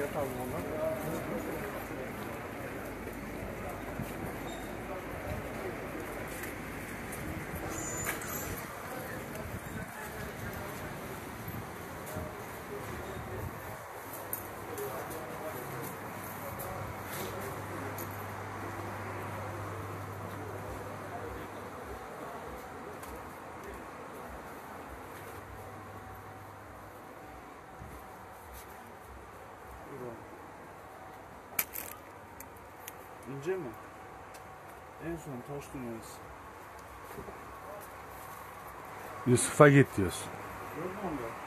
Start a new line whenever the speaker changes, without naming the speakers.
fiyat aldım ondan. İnce mi? En son taş dünyası.
Yusuf'a git diyorsun.
Yok mu onda?